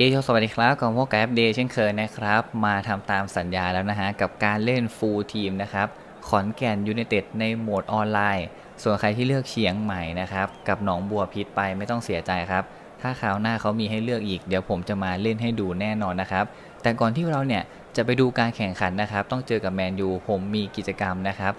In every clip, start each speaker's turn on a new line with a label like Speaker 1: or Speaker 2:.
Speaker 1: เอโยสวัสดีครับของพวกแอปเดย์เช่นเคยนะครับ มาทำตามสัญญาแล้วนะฮะ กับการเล่น full team นะครับ ขอนแก่นยูไนเต็ดในโหมดออนไลน์ ส่วนใครที่เลือกเชียงใหม่นะครับ กับหนองบัวพิชญไม่ต้องเสียใจครับ ถ้าคราวหน้าเขามีให้เลือกอีก เดี๋ยวผมจะมาเล่นให้ดูแน่นอนนะครับ แต่ก่อนที่เราเนี่ย จะไปดูการแข่งขันนะครับ ต้องเจอกับแมนยูผมมีกิจกรรมนะครับ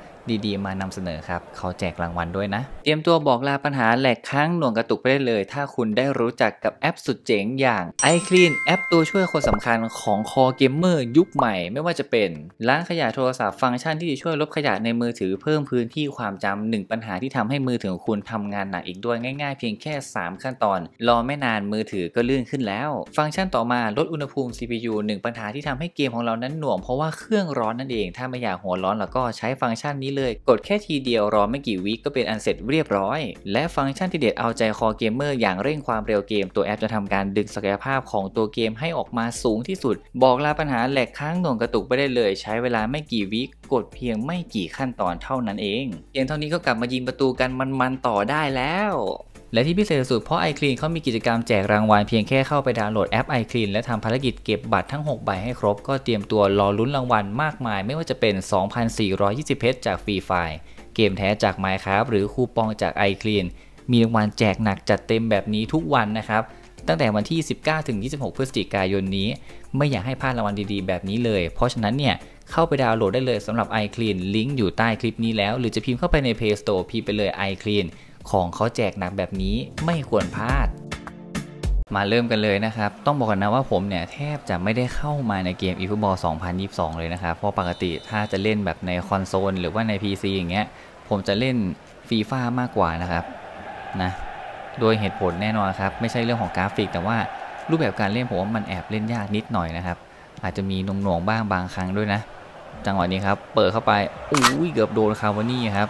Speaker 1: ดีๆ มานำเสนอครับเขาแจกรางวัลด้วยนะ เตรียมตัวบอกลาปัญหา lag ค้างหน่วงกระตุกไปได้เลย ถ้าคุณได้รู้จักกับแอปสุดเจ๋งอย่าง iClean แอปตัวช่วยคนสำคัญของคอเกมเมอร์ยุคใหม่ ไม่ว่าจะเป็นล้างขยะโทรศัพท์ฟังก์ชันที่จะช่วยลบขยะในมือถือเพิ่มพื้นที่ความจำหนึ่งปัญหาที่ทำให้มือถือของคุณทำงานหนักอีกด้วยง่ายๆ เพียงแค่ 3 ขั้นตอน รอไม่นานมือถือก็ลื่นขึ้นแล้ว ฟังก์ชันต่อมาลดอุณหภูมิ CPU หนึ่งปัญหาที่ทำให้เกมของเรานั้นหน่วงเพราะว่าเครื่องร้อนนั่นเอง ถ้าไม่อยากหัวร้อนแล้วก็ใช้ฟังก์ชันนี้เลย กดแค่ทีเดียวรอไม่กี่วิก็เป็นอันเสร็จเรียบร้อย และฟังก์ชันที่เด็ดเอาใจคอเกมเมอร์อย่างเร่งความเร็วเกม ตัวแอปจะทำการดึงศักยภาพของตัวเกมให้ออกมาสูงที่สุด บอกลาปัญหา lag ค้างหน่วงกระตุกไปได้เลย ใช้เวลาไม่กี่วิกดเพียงไม่กี่ขั้นตอนเท่านั้นเองเพียงเท่านี้ก็กลับมายิงประตูกันมันๆต่อได้แล้ว และที่พิเศษสุดเพราะ iClean เขามีกิจกรรมแจกรางวัลเพียงแค่เข้าไปดาวน์โหลดแอป iClean และทำภารกิจเก็บบัตรทั้ง 6 ใบให้ครบ ก็เตรียมตัวรอลุ้นรางวัลมากมาย ไม่ว่าจะเป็น 2,420 เพชรจากฟรีไฟล์เกมแท้จาก Minecraft หรือคูปองจาก iClean มีรางวัลแจกหนักจัดเต็มแบบนี้ทุกวันนะครับตั้งแต่วันที่ 19 ถึง 26 พฤศจิกายนนี้ ไม่อยากให้พลาดรางวัลดีๆ แบบนี้เลย เพราะฉะนั้นเนี่ย เข้าไปดาวน์โหลดได้เลยสำหรับ iClean ลิงก์อยู่ใต้คลิปนี้แล้ว หรือจะพิมพ์เข้าไปใน Play Store พิมพ์ไปเลย iClean ของเขาแจกหนักแบบนี้ไม่ควรพลาด มาเริ่มกันเลยนะครับ ต้องบอกกันนะว่าผมเนี่ย แทบจะไม่ได้เข้ามาในเกม eFootball 2022 เลยนะครับ เพราะปกติถ้าจะเล่นแบบในคอนโซลหรือว่าใน PC อย่างเงี้ย ผมจะเล่นฟีฟ่ามากกว่านะครับนะโดยเหตุผลแน่นอนครับ ไม่ใช่เรื่องของกราฟิก แต่ว่ารูปแบบการเล่นผมว่ามันแอบเล่นยากนิดหน่อยนะครับ อาจจะมีหน่วงบ้างบางครั้งด้วยนะ จังหวะนี้ครับ เปิดเข้าไปอุ้ยเกือบโดนคาวานี่ครับ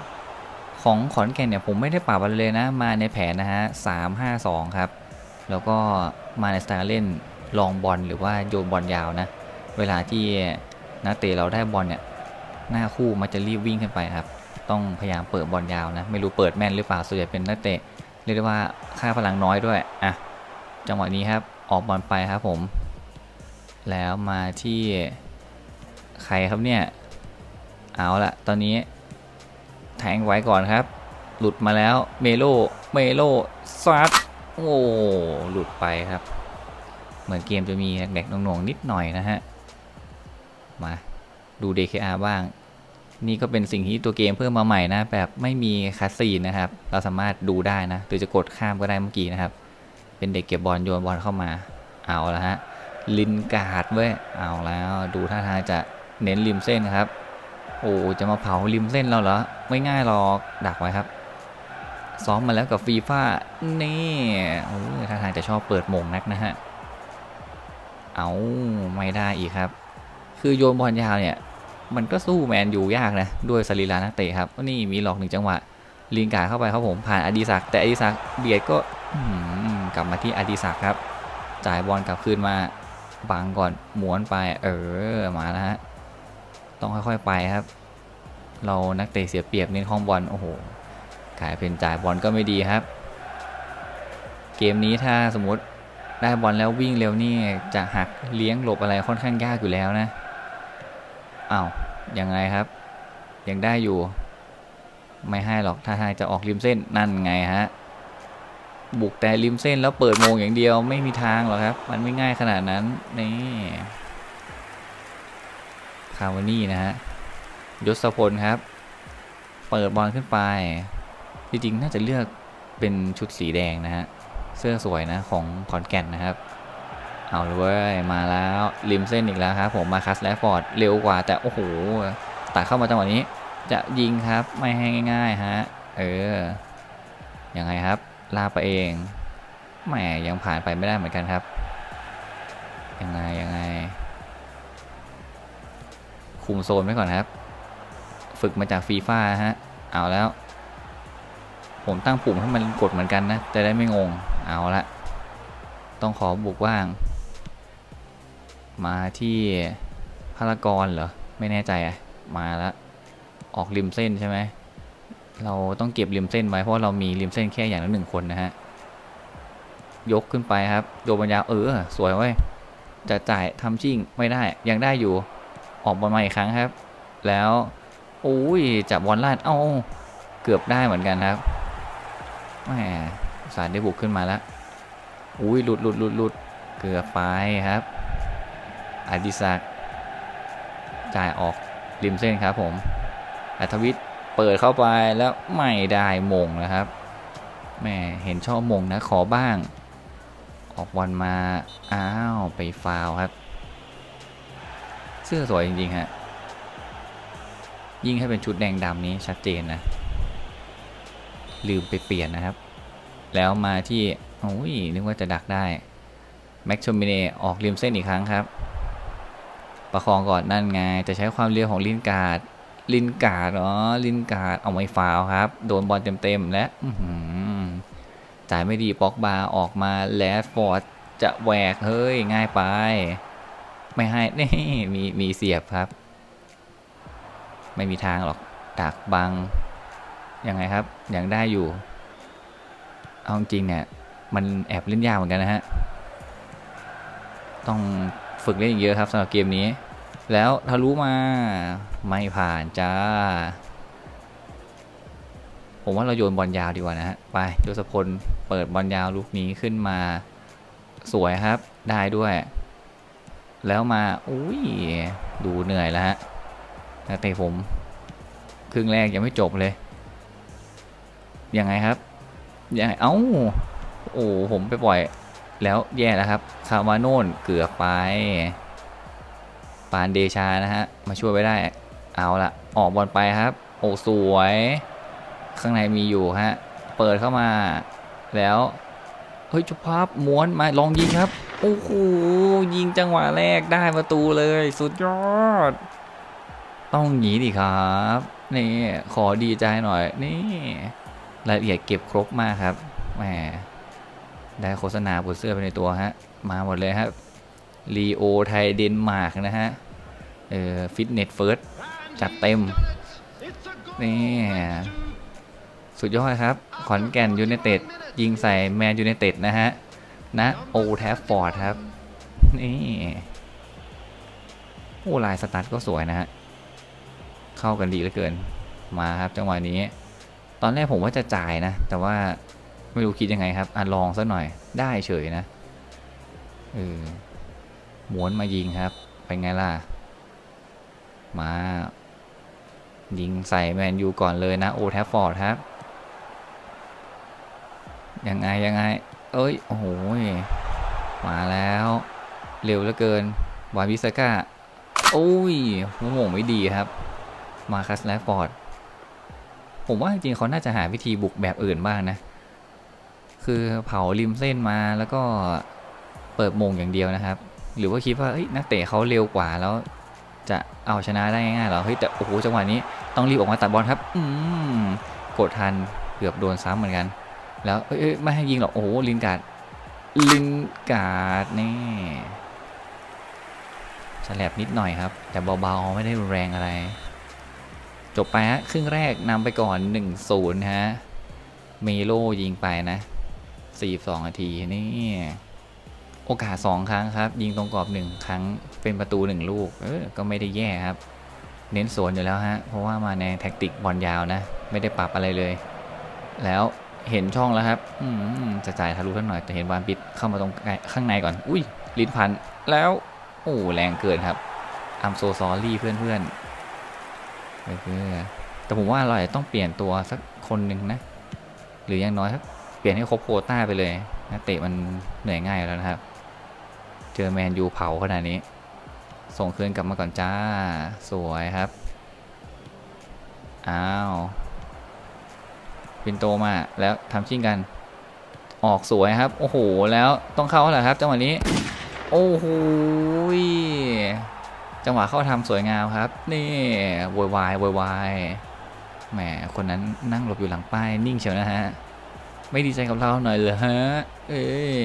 Speaker 1: ของขอนแก่นเนี่ยผมไม่ได้ปรับอะไรเลยนะ มาในแผนนะฮะสามห้าสองครับ แล้วก็มาในสไตล์เล่นลองบอลหรือว่าโยนบอลยาวนะ เวลาที่นักเตะเราได้บอลเนี่ยหน้าคู่มันจะรีบวิ่งขึ้นไปครับ ต้องพยายามเปิดบอลยาวนะ ไม่รู้เปิดแม่นหรือเปล่าส่วนใหญ่เป็นนักเตะเรียกได้ว่าค่าพลังน้อยด้วยอะจังหวะนี้ครับออกบอลไปครับผม แล้วมาที่ใครครับเนี่ย เอาละตอนนี้ แทงไว้ก่อนครับ หลุดมาแล้วเมโลเมโลซัดโอ้หลุดไปครับ เหมือนเกมจะมี lag ๆหน่วงๆนิดหน่อยนะฮะ มาดู DKR บ้าง นี่ก็เป็นสิ่งที่ตัวเกมเพิ่มมาใหม่นะ แบบไม่มี cutscene นะครับ เราสามารถดูได้นะหรือจะกดข้ามก็ได้เมื่อกี้นะครับ เป็นเด็กเก็บบอลโยนบอลเข้ามาเอาละฮะลินการ์ดเว้ยเอาแล้วดูท่าทางจะเน้นริมเส้นครับ โอ้จะมาเผาริมเส้นเราเหรอไม่ง่ายหรอกดักไว้ครับ ซ้อมมาแล้วกับฟีฟ่านี่โอ้ท่าทางจะชอบเปิดมงนักนะฮะเอาไม่ได้อีกครับ คือโยนบอลยาวเนี่ย มันก็สู้แมนยูยากนะ ด้วยสรีระนักเตะครับ นี่มีหลอกหนึ่งจังหวะลิงกาเข้าไปครับผมผ่านอดีศักแต่อดีศักเบียดก็กลับมาที่อดีศักครับ จ่ายบอลกลับคืนมาบังก่อนหมวนไปเออมาแล้วฮะ ต้องค่อยๆไปครับ เรานักเตะเสียเปรียบเน้นคล้องบอลโอ้โหกลายเป็นจ่ายบอลก็ไม่ดีครับ เกมนี้ถ้าสมมติได้บอลแล้ววิ่งเร็วนี่จะหักเลี้ยงหลบอะไรค่อนข้างยากอยู่แล้วนะอา้าวยังไงครับ ยังได้อยู่ ไม่ให้หรอกถ้าทางจะออกริมเส้นนั่นไงฮะบุกแต่ริมเส้นแล้วเปิดโมงอย่างเดียวไม่มีทางหรอกครับ มันไม่ง่ายขนาดนั้นนี่ คาวานี่นะฮะยศพลครับ เปิดบอลขึ้นไป จริงๆ น่าจะเลือกเป็นชุดสีแดงนะฮะ เสื้อสวยนะของขอนแก่นนะครับ เอาเลยมาแล้วริมเส้นอีกแล้วครับผมมาคัสแลฟอร์ดเร็วกว่าแต่โอ้โหตัดเข้ามาจังหวะนี้ จะยิงครับไม่ให้ง่ายๆฮะ เออ ยังไงครับ ลาไปเองแหมยังผ่านไปไม่ได้เหมือนกันครับ ยังไงยังไง คุมโซนไว้ก่อนครับ ฝึกมาจากฟีฟ่าฮะ เอาแล้ว ผมตั้งปุ่มให้มันกดเหมือนกันนะ จะได้ไม่งง เอาละต้องขอบุกว่าง มาที่พารากรเหรอ ไม่แน่ใจอะมาแล้วออกริมเส้นใช่ไหม เราต้องเก็บริมเส้นไว้เพราะเรามีริมเส้นแค่อย่างละหนึ่งคนนะฮะ ยกขึ้นไปครับ โดนบอลยาวเออ สวยเว้ยจะจ่ายทำชิ่งไม่ได้ยังได้อยู่ ออกบอลมาอีกครั้งครับ แล้วโอ้ยจับบอลลาดเอ้าเกือบได้เหมือนกันครับแหมสารได้บุกขึ้นมาแล้วอุ้ยหลุดหลุดหลุดหลุดเกือบไปครับอดิศักจ่ายออกริมเส้นครับผมอัธวิทย์เปิดเข้าไปแล้วไม่ได้มงนะครับแม่เห็นชอบมงนะขอบ้าง ออกบอลมา อ้าว ไปฟาวครับ สื้อสวยจริง ๆ ฮะ ยิ่งให้เป็นชุดแดงดำนี้ชัดเจนนะ ลืมไปเปลี่ยนนะครับ แล้วมาที่โอ้ยนึกว่าจะดักได้ แม็คโทมิเนย์ออกริมเส้นอีกครั้งครับ ประคองก่อนนั่นไง จะใช้ความเร็วของลินการ์ดลินการ์ดอ๋อลินการ์ดเอาไม่ฟาวล์ครับ โดนบอลเต็มๆและจ่ายไม่ดีป็อกบาออกมาแรชฟอร์ดจะแหวกเฮ้ยง่ายไป ไม่ให้นี่มีมีเสียบครับ ไม่มีทางหรอกดักบังยังไงครับยังได้อยู่ เอาจริงเนี่ยมันแอบเล่นยากเหมือนกันนะฮะ ต้องฝึกเล่นเยอะครับสำหรับเกมนี้ แล้วทะลุมาไม่ผ่านจ้า ผมว่าเราโยนบอลยาวดีกว่านะฮะ ไปโยสพลเปิดบอลยาวลูกนี้ขึ้นมา สวยครับได้ด้วย แล้วมาอุ้ยดูเหนื่อยแล้วฮะนักเตะผม ครึ่งแรกยังไม่จบเลย ยังไงครับ ยังไง เอ้า โอ้ผมไปปล่อย แล้วแย่แล้วครับ คาวาโน่นเกือบไป ปานเดชานะฮะ มาช่วยไว้ได้ เอาละออกบอลไปครับ โอ้สวย ข้างในมีอยู่ฮะ เปิดเข้ามา แล้ว เฮ้ยจุภาพม้วนมาลองยิงครับ โอ้โหยิงจังหวะแรกได้ประตูเลย สุดยอด ต้องหนีดิครับ นี่ขอดีใจหน่อย นี่รายละเอียดเก็บครบมากครับแหมได้โฆษณาบนเสื้อไปในตัวฮะ มาหมดเลยครับลีโอไทยเดนมาร์กนะฮะ เออ Fitness First จัดเต็ม นี่ สุดยอดครับ ขอนแก่นยูไนเต็ด ยิงใส่แมนยูไนเต็ดนะฮะนะโอลด์แทรฟฟอร์ดครับ นี่โอ้ลายสตาร์ทก็สวยนะฮะ เข้ากันดีเหลือเกินมาครับ จังหวะนี้ ตอนแรกผมว่าจะจ่ายนะ แต่ว่าไม่รู้คิดยังไงครับอะลองสักหน่อยได้เฉยนะเออหมวนมายิงครับ เป็นไงล่ะ มา ยิงใส่แมนยูก่อนเลยนะ โอลด์แทรฟฟอร์ดครับ ยังไงยังไง เอ้ย โอ้โห มาแล้ว เร็วเหลือเกิน วานบิสซาก้าโอ้ยหัวโหม่งไม่ดีครับ มาร์คัสแรชฟอร์ด ผมว่าจริงๆเขาน่าจะหาวิธีบุกแบบอื่นบ้างนะ คือเผาริมเส้นมาแล้วก็เปิดโหม่งอย่างเดียวนะครับ หรือว่าคิดว่านักเตะเขาเร็วกว่าแล้วจะเอาชนะได้ง่ายๆหรอ เฮ้ยแต่โอ้โหจังหวะนี้ต้องรีบออกมาตัดบอลครับ อืมกดทันเกือบโดนซ้ำเหมือนกัน แล้วเอ้ยไม่ให้ยิงหรอกโอ้โหลินการ์ดลินการ์ดนี่สลบนิดหน่อยครับ แต่เบาๆไม่ได้รุนแรงอะไร จบไปฮะครึ่งแรกนำไปก่อน 1-0 ฮะ เมโลยิงไปนะ 42นาทีนี่โอกาส 2 ครั้งครับ ยิงตรงกรอบ 1 ครั้งเป็นประตู 1 ลูก เออก็ไม่ได้แย่ครับ เน้นสวนอยู่แล้วฮะ เพราะว่ามาในแท็กติกบอลยาวนะ ไม่ได้ปรับอะไรเลย แล้ว เห็นช่องแล้วครับอืมจะจ่ายทะลุท่านหน่อยแต่เห็นวานปิดเข้ามาตรงข้างในก่อน อุ้ยลิ้นพันแล้ว โอ้แรงเกินครับอัมโซซอรี่เพื่อนๆแต่ผมว่าเราอาจจะต้องเปลี่ยนตัวสักคนหนึ่งนะ หรือยังน้อยครับเปลี่ยนให้ครบโคต้าไปเลยนะเตะมันเหนื่อยง่ายแล้วนะครับ เจอแมนยูเผาขนาดนี้ ส่งคืนกลับมาก่อนจ้า สวยครับ อ้าว ปินโตมาแล้วทำชิ่งกัน ออกสวยครับ โอ้โห แล้วต้องเข้าแล้วครับ จังหวะนี้ โอ้โหจังหวะเข้าทำสวยงามครับ นี่โวยวายโวยวายแหมคนนั้นนั่งหลบอยู่หลังป้ายนิ่งเชียวนะฮะ ไม่ดีใจกับเราหน่อยเหรอฮะ เอ้ย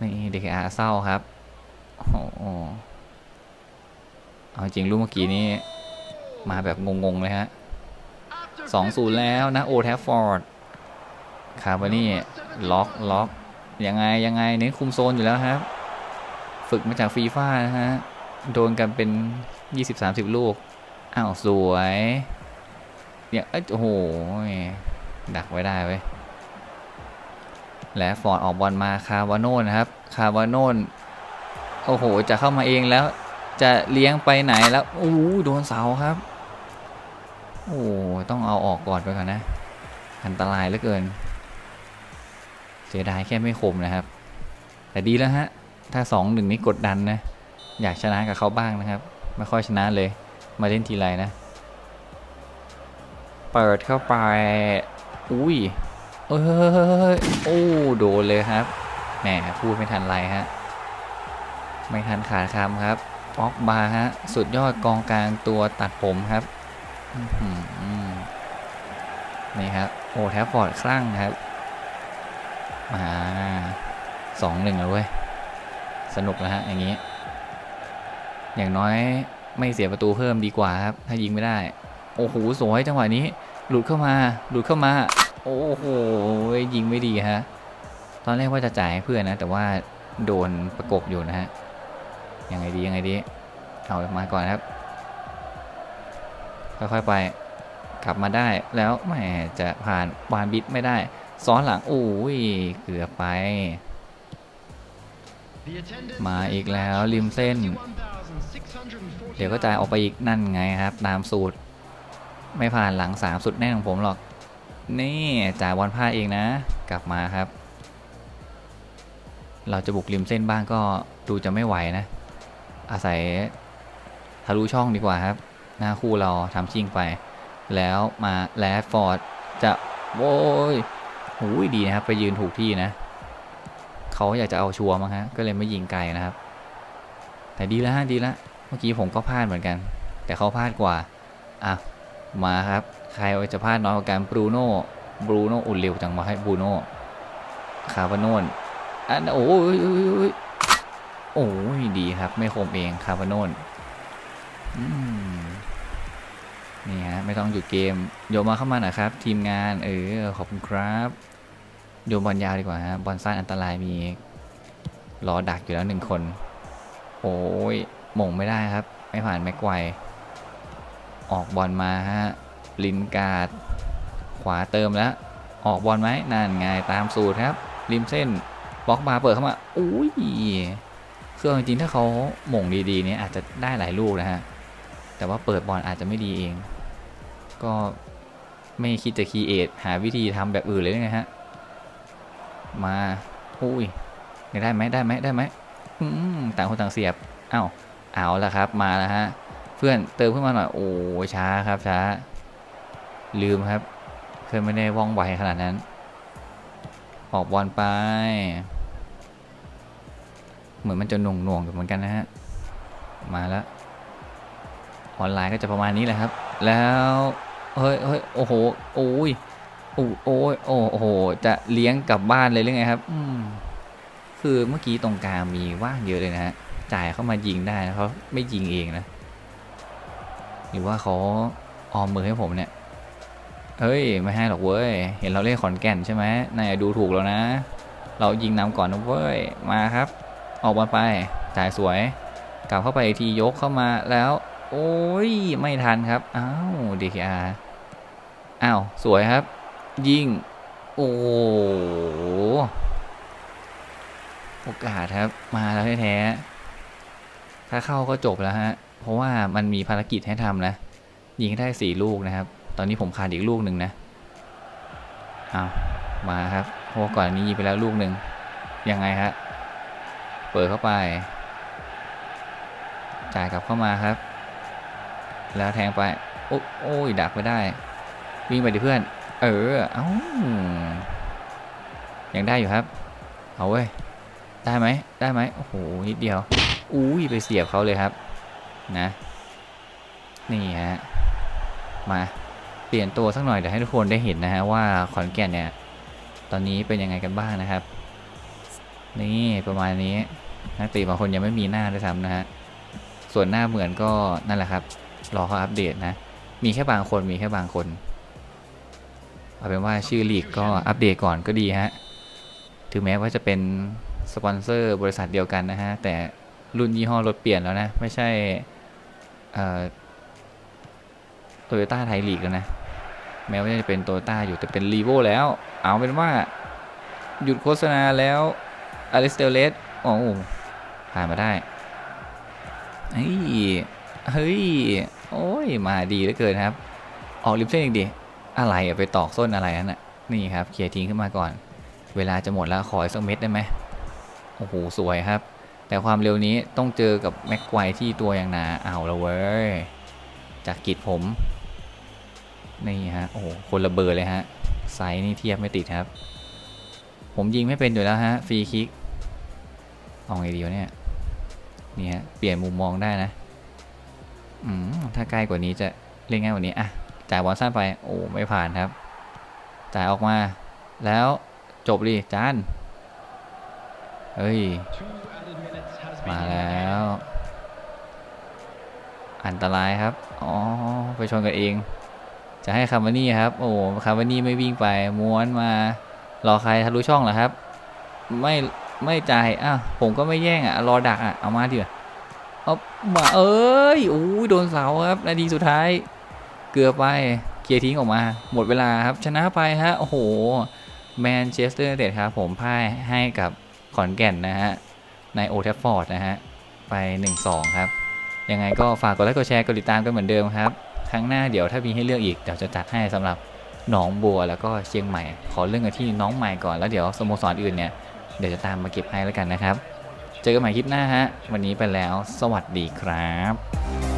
Speaker 1: นี่เดเคอาเศร้าครับโอ้เอาจริงลูกเมื่อกี้นี้มาแบบงงๆเลยฮะ สองศูนย์แล้วนะโอลด์แทรฟฟอร์ดคาวานี่ล็อกล็อกยังไงยังไงเน้นคุมโซนอยู่แล้วครับ ฝึกมาจากฟีฟ่านะฮะ โดนกันเป็น 20-30 ลูก อ้าว สวยเนี่ยเอ้ยโอ้โห ดักไว้ได้เว้ยและฟอร์ดออกบอลมาคาวาโน่นะครับ คาวาโน่โอ้โห จะเข้ามาเองแล้ว จะเลี้ยงไปไหนแล้วโอ้โดนเสาครับ โอ้ต้องเอาออกก่อนไปก่อนนะ อันตรายเหลือเกิน เสียดายแค่ไม่คมนะครับ แต่ดีแล้วฮะ ถ้าสองหนึ่งนี้กดดันนะ อยากชนะกับเขาบ้างนะครับ ไม่ค่อยชนะเลย มาเล่นทีไรนะ เปิดเข้าไป อุ้ยเอ้ยโอ้โดนเลยครับแหมพูดไม่ทันไรฮะ ไม่ทันขาดคำครับ ป๊อกบาฮะ สุดยอดกองกลางตัวตัดผมครับ นี่ครับ โอ้แทบฟอร์ดคลั่งครับ มาสองหนึ่งแล้วเว้ย สนุกแล้วฮะ อย่างนี้ อย่างน้อยไม่เสียประตูเพิ่มดีกว่าครับ ถ้ายิงไม่ได้ โอ้โห สวยจังหวะนี้ หลุดเข้ามา หลุดเข้ามา โอ้โห ยิงไม่ดีฮะ ตอนแรกว่าจะจ่ายให้เพื่อนนะ แต่ว่าโดนประกบอยู่นะฮะ ยังไงดี ยังไงดี เอามาก่อนครับ ค่อยๆไป กลับมาได้แล้วแหมจะผ่านวานบิดไม่ได้ ซ้อนหลังโอ้ยเกือบไป มาอีกแล้วริมเส้น เดี๋ยวก็จ่ายออกไปอีกนั่นไงครับ ตามสูตร ไม่ผ่านหลังสามสุดแน่ของผมหรอก นี่จ่ายบอลพลาดเองนะ กลับมาครับ เราจะบุกริมเส้นบ้างก็ดูจะไม่ไหวนะ อาศัยทะลุช่องดีกว่าครับ หน้าคู่เราทำชิงไป แล้วมาแลฟอร์ดจะโว้ยหูยดีนะครับ ไปยืนถูกที่นะ เขาอยากจะเอาชัวร์มั้งฮะ ก็เลยไม่ยิงไกลนะครับ แต่ดีแล้วฮะดีแล้วเมื่อกี้ผมก็พลาดเหมือนกัน แต่เขาพลาดกว่า อะ มาครับ ใครจะพลาดน้อยกว่ากันบรูโน่บรูโน่อุ่นเร็วจังมาให้บรูโน่คาร์บานนอันโอ้ยโอ้ยดีครับ ไม่คมเองคาร์บานน นี่ฮะไม่ต้องหยุดเกมโยมมาเข้ามาหน่อยครับ ทีมงานเออขอบคุณครับโยมบอลยาวดีกว่าฮะบอลสั้นอันตรายมีรอดักอยู่แล้วหนึ่งคน โอ้ยมงไม่ได้ครับ ไม่ผ่านแม็กไกวออกบอลมาฮะลินการ์ดขวาเติมแล้ว ออกบอลไหมนั่นไงตามสูตรครับ ริมเส้นบล็อกมาเปิดเข้ามาอุ้ยเครื่องจริงถ้าเขาหม่งดีๆเนี่ยอาจจะได้หลายลูกนะฮะแต่ว่าเปิดบอลอาจจะไม่ดีเอง ก็ไม่คิดจะคีเอทหาวิธีทำแบบอื่นเลยนะฮะ มาอุ้ยได้ไหมได้ไหมได้ไหมต่างคนต่างเสียบอ้าวเอาละครับมาแล้วฮะ เพื่อนเติมขึ้นมาหน่อยโอ้ช้าครับช้า ลืมครับ เคยไม่ได้ว่องไวขนาดนั้น ออกบอลไป เหมือนมันจะหน่วงหน่วงเหมือนกันนะฮะ มาแล้วออนไลน์ก็จะประมาณนี้แหละครับ แล้ว เฮ้ยเฮ้ยโอ้โหโอ้ยโอ้โอ้ยโอ้โห จะเลี้ยงกลับบ้านเลยหรือไงครับ อืมคือเมื่อกี้ตรงกลางมีว่างเยอะเลยนะฮะ จ่ายเข้ามายิงได้นะเขาไม่ยิงเองนะ หรือว่าเขาออมมือให้ผมเนี่ย เฮ้ย ไม่ให้หรอกเว้ย เห็นเราเล่นขอนแก่นใช่ไหมนายดูถูกแล้วนะ เรายิงนำก่อนนะเว้ย มาครับ ออกบอลไป จ่ายสวย กลับเข้าไปทียกเข้ามาแล้ว โอ้ย ไม่ทันครับ อ้าวดีคอา อ้าว สวยครับ ยิง โอ้โอกาสครับ มาแล้วแท้ๆถ้าเข้าก็จบแล้วฮะ เพราะว่ามันมีภารกิจให้ทำนะ ยิงได้สี่ลูกนะครับ ตอนนี้ผมขาดอีกลูกหนึ่งนะเอามาครับเพราะก่อนนี้ยิงไปแล้วลูกหนึ่งยังไงฮะ เปิดเข้าไป จ่ายกลับเข้ามาครับ แล้วแทงไป โอ้โอ้ยดักไปได้ วิ่งไปดิเพื่อน เออ เอ้ายังได้อยู่ครับ เอาเว้ย ได้ไหม ได้ไหมโอ้โห นิดเดียว อุ้ย ไปเสียบเขาเลยครับ นะ นี่ฮะ มา เปลี่ยนตัวสักหน่อยเดี๋ยวให้ทุกคนได้เห็นนะฮะว่าขอนแก่นเนี่ย ตอนนี้เป็นยังไงกันบ้างนะครับ นี่ประมาณนี้นักตีบางคนยังไม่มีหน้าด้วยซ้ำนะฮะ ส่วนหน้าเหมือนก็นั่นแหละครับ รอเขาอัปเดตนะ มีแค่บางคน มีแค่บางคน เอาเป็นว่าชื่อลีกก็อัปเดตก่อนก็ดีฮะ ถึงแม้ว่าจะเป็นสปอนเซอร์บริษัทเดียวกันนะฮะ แต่รุ่นยี่ห้อรถเปลี่ยนแล้วนะ ไม่ใช่โตโยต้าไทยลีกแล้วนะ แม้ว่าจะเป็นโตโยต้าอยู่แต่เป็นรีโวแล้ว เอาเป็นว่าหยุดโฆษณาแล้วอเล็กซ์เตลเลสโอ้ผ่านมาได้เฮ้ย เฮ้ย โอ้ย มาดีเหลือเกินครับ ออกริมเส้นอีกดิ อะไรอะไปตอกส้นอะไรนั่นน่ะนี่ครับเคลียร์ทิ้งขึ้นมาก่อน เวลาจะหมดแล้วขออีกสักเม็ดได้ไหมโอ้โหสวยครับ แต่ความเร็วนี้ต้องเจอกับแม็กไกวที่ตัวอย่างหนาเอาละเว้ยจากกิจผมนี่ฮะโอ้โหคนละเบอร์เลยฮะไซส์นี่เทียบไม่ติดครับ ผมยิงไม่เป็นอยู่แล้วฮะฟรีคิกเอาไงดีวะเนี่ยนี่ฮะเปลี่ยนมุมมองได้นะอืมถ้าใกล้กว่านี้จะเล่นง่ายกว่านี้อะ จ่ายบอลสั้นไป โอ้ไม่ผ่านครับ จ่ายออกมา แล้วจบดิจานเฮ้ย มาแล้ว อันตรายครับ อ๋อ ไปชนกันเอง จะให้คาร์วานี่ครับ โอ้คาร์วานี่ไม่วิ่งไป ม้วนมา รอใครทะลุช่องเหรอครับ ไม่ไม่จ่ายอะผมก็ไม่แย่งอะ รอดักอะ เอามาดิเอามา เอ้ยโอ้ยโดนเสาครับ นาทีสุดท้าย เกือบไปเคลียร์ทิ้งออกมา หมดเวลาครับ ชนะไปฮะ โอ้โห แมนเชสเตอร์ยูไนเต็ดครับ ผมพ่ายให้กับขอนแก่นนะฮะ ในโอลด์แทรฟฟอร์ดนะฮะ ไป 1-2 ครับ ยังไงก็ฝากกดไลค์กดแชร์กดติดตามกันเหมือนเดิมครับ ครั้งหน้าเดี๋ยวถ้ามีให้เลือกอีก เดี๋ยวจะจัดให้สำหรับหนองบัวแล้วก็เชียงใหม่ ขอเรื่องกันที่น้องใหม่ก่อนแล้วเดี๋ยวสโมสรอื่นเนี่ยเดี๋ยวจะตามมาเก็บให้แล้วกันนะครับ เจอกันใหม่คลิปหน้าฮะ วันนี้ไปแล้ว สวัสดีครับ